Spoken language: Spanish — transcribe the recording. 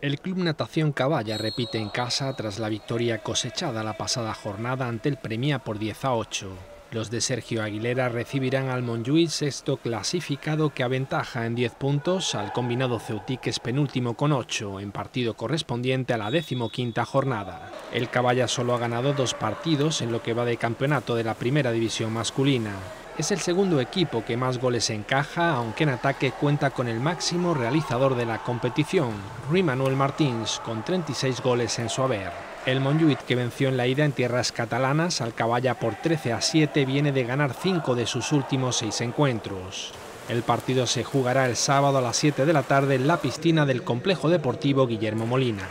El Club Natación Caballa repite en casa tras la victoria cosechada la pasada jornada ante el Premia por 10 a 8. Los de Sergio Aguilera recibirán al Montjuïc sexto clasificado que aventaja en 10 puntos al combinado Ceutiques penúltimo con 8 en partido correspondiente a la decimoquinta jornada. El Caballa solo ha ganado dos partidos en lo que va de campeonato de la primera división masculina. Es el segundo equipo que más goles encaja, aunque en ataque cuenta con el máximo realizador de la competición, Rui Manuel Martins, con 36 goles en su haber. El Montjuïc, que venció en la ida en tierras catalanas al Caballa por 13 a 7, viene de ganar 5 de sus últimos 6 encuentros. El partido se jugará el sábado a las 7 de la tarde en la piscina del Complejo Deportivo Guillermo Molina.